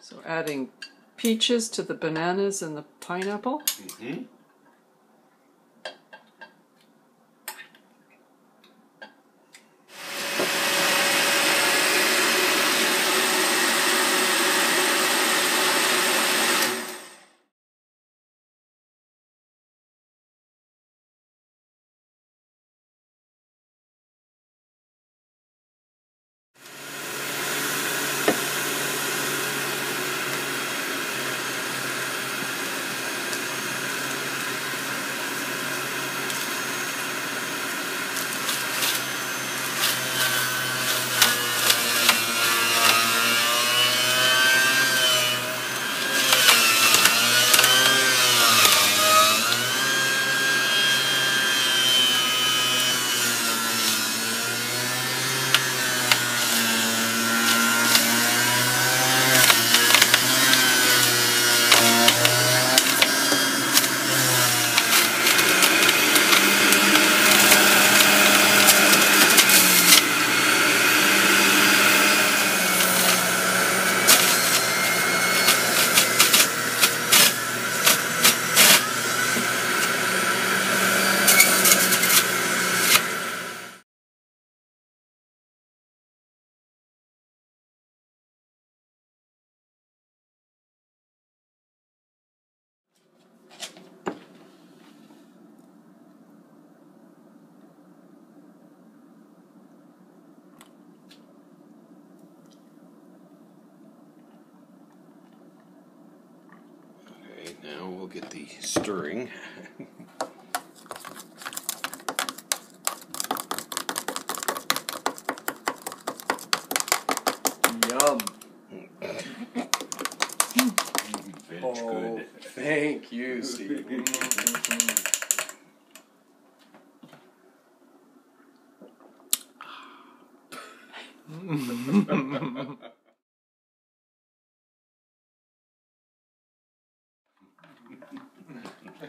So adding peaches to the bananas and the pineapple. Mm-hmm. Okay, now we'll get the stirring. Yum. Very Oh, good. thank you, Steve.